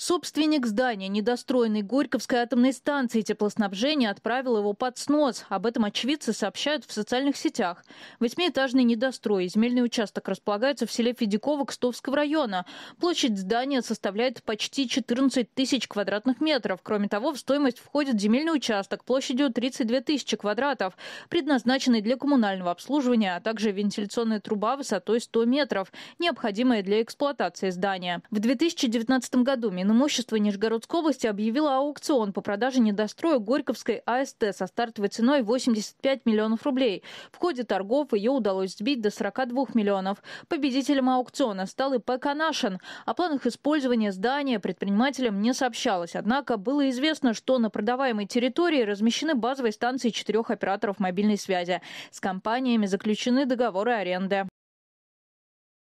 Собственник здания недостроенной Горьковской атомной станции теплоснабжения отправил его под снос. Об этом очевидцы сообщают в социальных сетях. Восьмиэтажный недострой. Земельный участок располагается в селе Федяково Кстовского района. Площадь здания составляет почти 14 тысяч квадратных метров. Кроме того, в стоимость входит земельный участок площадью 32 тысячи квадратов, предназначенный для коммунального обслуживания, а также вентиляционная труба высотой 100 метров, необходимая для эксплуатации здания. В 2019 году Минимущество Нижегородской области объявило аукцион по продаже недостроя Горьковской АСТ со стартовой ценой 85 миллионов рублей. В ходе торгов ее удалось сбить до 42 миллионов. Победителем аукциона стал ИП «Канашин». О планах использования здания предпринимателям не сообщалось. Однако было известно, что на продаваемой территории размещены базовые станции четырех операторов мобильной связи. С компаниями заключены договоры аренды.